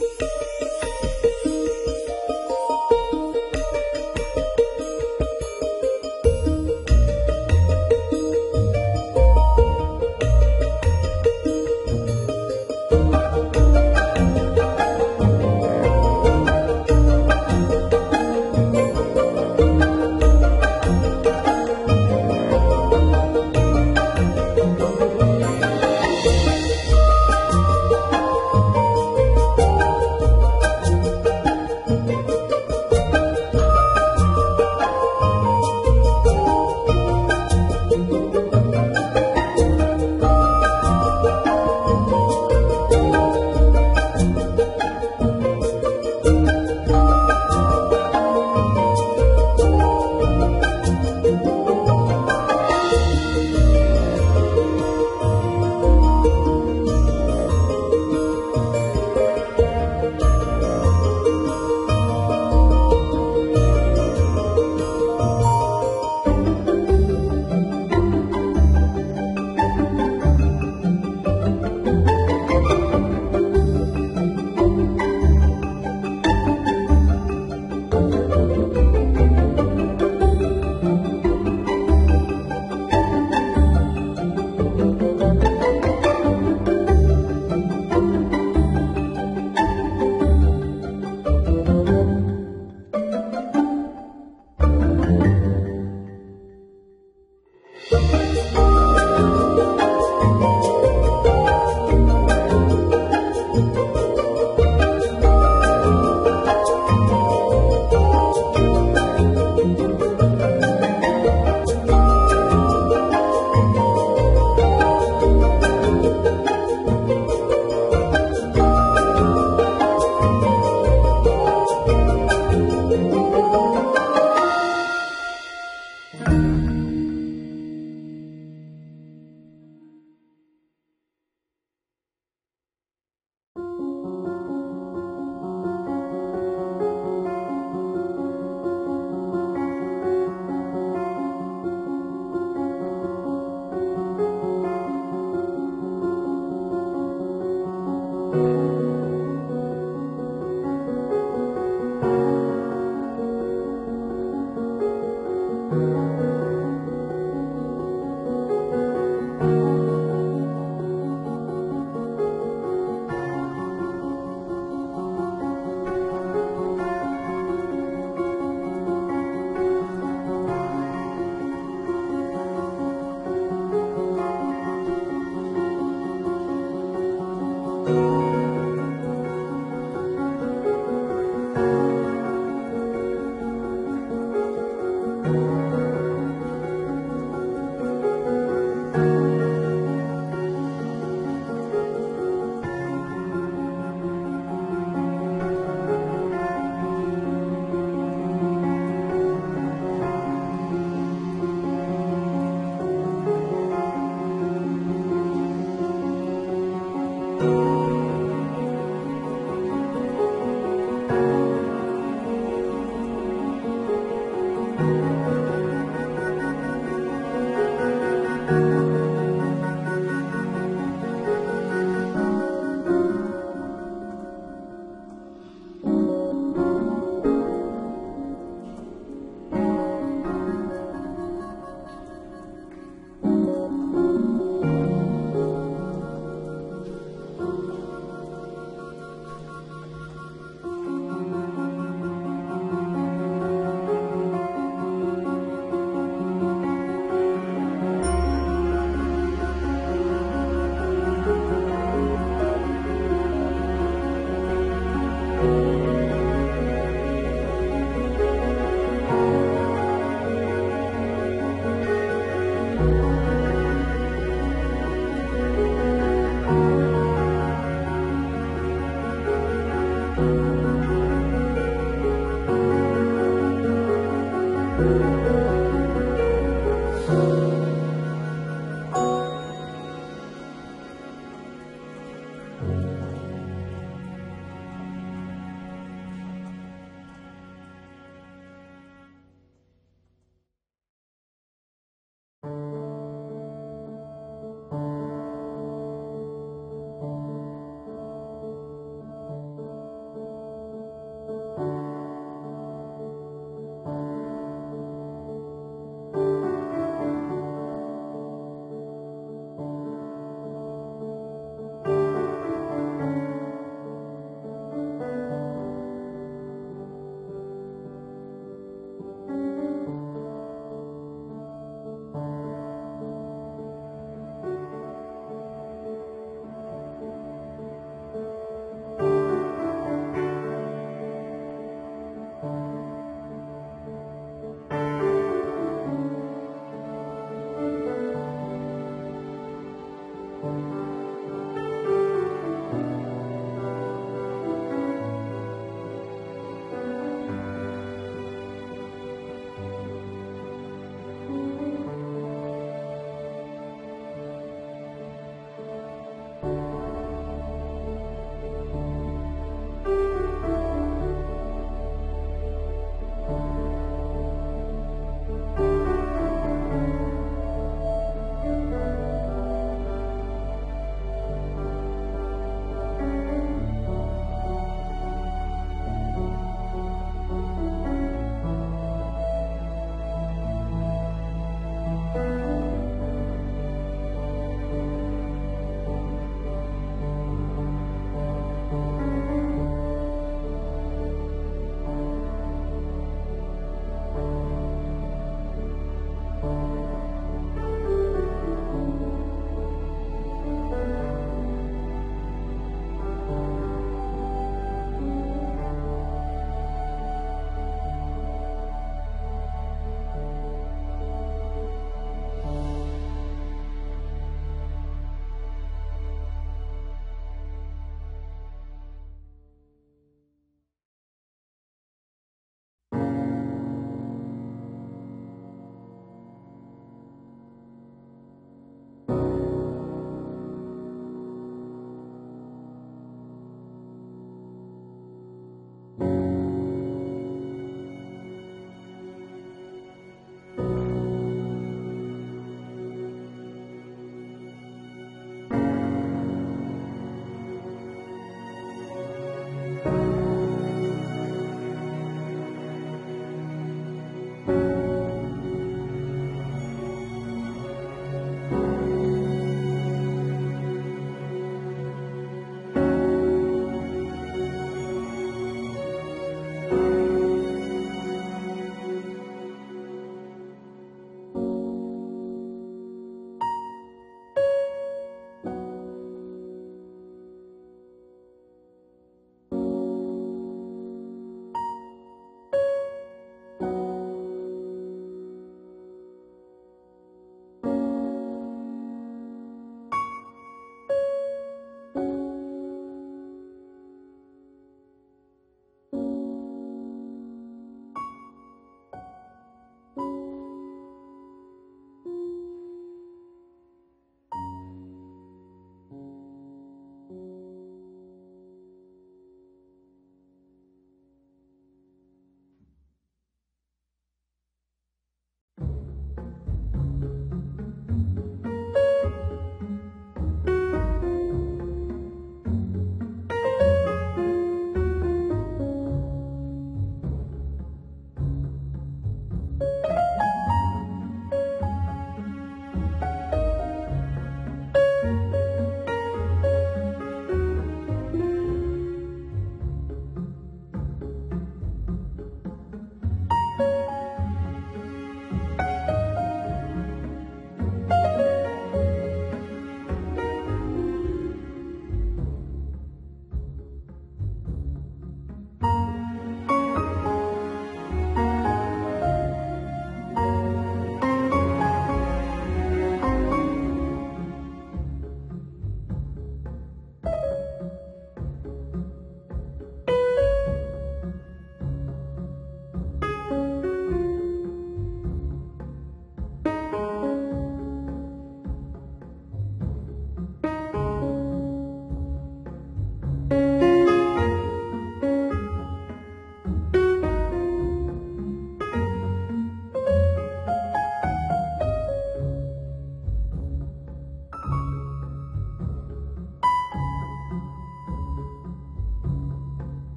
嗯。